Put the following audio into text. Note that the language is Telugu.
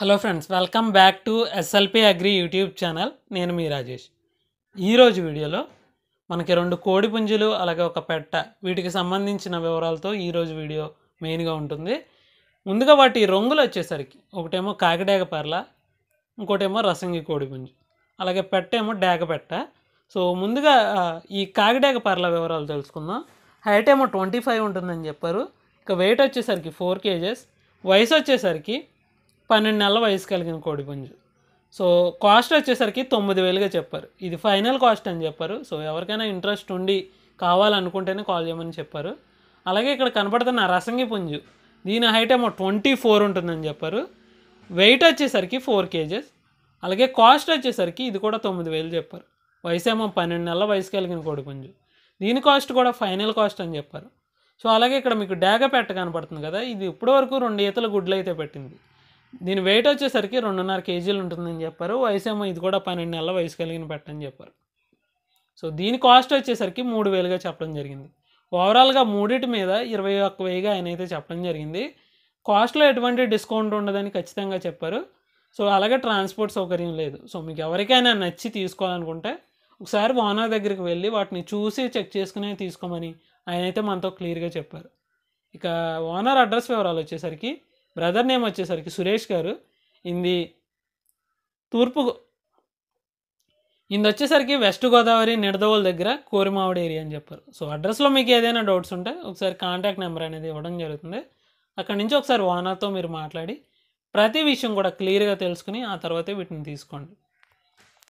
Hello friends welcome back to SLP agri YouTube channel. నేను మీ రాజేష్. ఈరోజు వీడియోలో మనకి రెండు కోడి పుంజులు అలాగే ఒక పెట్ట వీటికి సంబంధించిన వివరాలతో ఈరోజు వీడియో మెయిన్గా ఉంటుంది. ముందుగా వాటి రంగులు వచ్చేసరికి ఒకటేమో కాకిడేగ పర్ల ఇంకోటేమో రసంగి కోడి పుంజు అలాగే పెట్ట ఏమో డేగ పెట్ట. సో ముందుగా ఈ కాకిడేగ పర్ల వివరాలు తెలుసుకుందాం. హైట్ ఏమో ట్వంటీ ఫైవ్ ఉంటుందని చెప్పారు. ఇక వెయిట్ వచ్చేసరికి ఫోర్ కేజెస్. వయసు వచ్చేసరికి పన్నెండు నెలల వయసు కలిగిన కోడిపుంజు. సో కాస్ట్ వచ్చేసరికి తొమ్మిది వేలుగా చెప్పారు. ఇది ఫైనల్ కాస్ట్ అని చెప్పారు. సో ఎవరికైనా ఇంట్రెస్ట్ ఉండి కావాలనుకుంటేనే కాల్ చేయమని చెప్పారు. అలాగే ఇక్కడ కనపడుతున్న రసంగి పుంజు. దీని హైట్ ఏమో ట్వంటీ ఫోర్ ఉంటుందని చెప్పారు. వెయిట్ వచ్చేసరికి ఫోర్ కేజెస్. అలాగే కాస్ట్ వచ్చేసరికి ఇది కూడా తొమ్మిది వేలు చెప్పారు. వయసు ఏమో పన్నెండు నెలల వయసు కలిగిన కోడిపుంజు. దీని కాస్ట్ కూడా ఫైనల్ కాస్ట్ అని చెప్పారు. సో అలాగే ఇక్కడ మీకు డాగ పెట్ట కనపడుతుంది కదా. ఇది ఇప్పటి వరకు రెండు ఈతల గుడ్లు అయితే పెట్టింది. దీని వెయిట్ వచ్చేసరికి రెండున్నర కేజీలు ఉంటుందని చెప్పారు. వయసు ఏమో ఇది కూడా పన్నెండు నెలల వయసు కలిగిన పెట్టని చెప్పారు. సో దీని కాస్ట్ వచ్చేసరికి మూడు వేలుగా చెప్పడం జరిగింది. ఓవరాల్గా మూడింటి మీద ఇరవై ఒక్క వెయ్యిగా ఆయన అయితే చెప్పడం జరిగింది. కాస్ట్లో ఎటువంటి డిస్కౌంట్ ఉండదని ఖచ్చితంగా చెప్పారు. సో అలాగే ట్రాన్స్పోర్ట్ సౌకర్యం లేదు. సో మీకు ఎవరికైనా నచ్చి తీసుకోవాలనుకుంటే ఒకసారి ఓనర్ దగ్గరికి వెళ్ళి వాటిని చూసి చెక్ చేసుకునే తీసుకోమని ఆయన అయితే మనతో క్లియర్గా చెప్పారు. ఇక ఓనర్ అడ్రస్ వివరాలు వచ్చేసరికి బ్రదర్ నేమ్ వచ్చేసరికి సురేష్ గారు. ఇంది తూర్పు ఇంది ఇది వచ్చేసరికి వెస్ట్ గోదావరి నిడదవోలు దగ్గర కోరిమావుడి ఏరియా అని చెప్పారు. సో అడ్రస్లో మీకు ఏదైనా డౌట్స్ ఉంటే ఒకసారి కాంటాక్ట్ నెంబర్ అనేది ఇవ్వడం జరుగుతుంది. అక్కడి నుంచి ఒకసారి ఓనర్తో మీరు మాట్లాడి ప్రతి విషయం కూడా క్లియర్గా తెలుసుకుని ఆ తర్వాతే వీటిని తీసుకోండి.